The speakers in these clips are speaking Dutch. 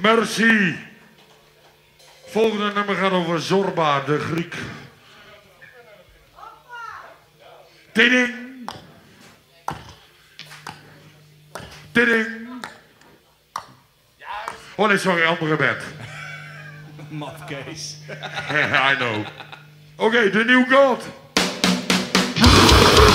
Merci. Volgende nummer gaat over Zorba, de Griek. Tiding. Tiding. Oh nee, sorry, andere band. Mafkees. I know. Oké, de New God.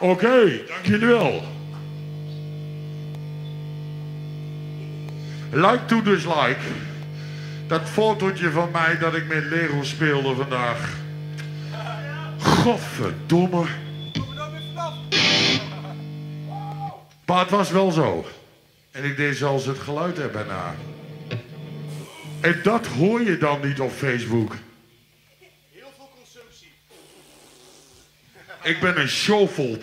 Oké, dank jullie wel. Like to dislike. Dat fotootje van mij dat ik met Lego speelde vandaag. Godverdomme. Maar het was wel zo. En ik deed zelfs het geluid er bijna. En dat hoor je dan niet op Facebook. Heel veel consumptie. Ik ben een shovel.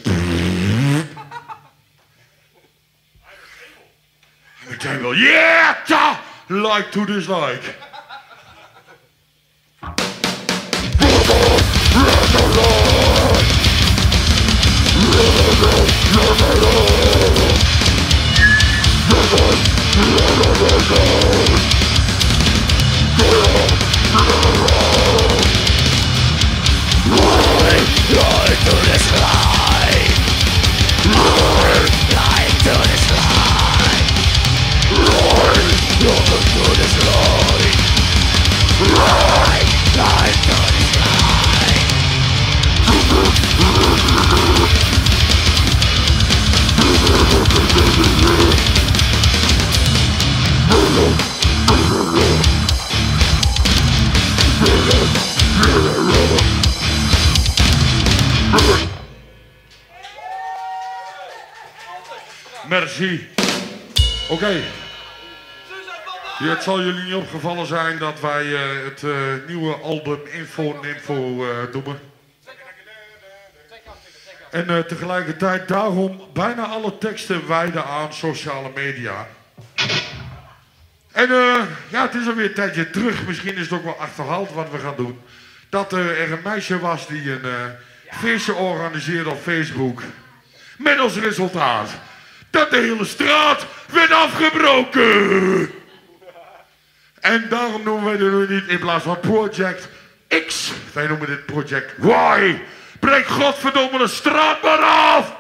Meteen wel, yeah, ta, like to dislike. Merci. Oké. Het zal jullie niet opgevallen zijn dat wij eh, het eh, nieuwe album Info Info eh doen. En tegelijkertijd daarom bijna alle teksten wijden aan sociale media. En ja, het is alweer een tijdje terug. Misschien is het ook wel achterhaald wat we gaan doen. Dat er een meisje was die een feestje organiseerde op Facebook. Met als resultaat dat de hele straat werd afgebroken. En daarom noemen wij dit nu niet in plaats van Project X. Wij noemen dit Project Y. Breek godverdomme de straat maar af!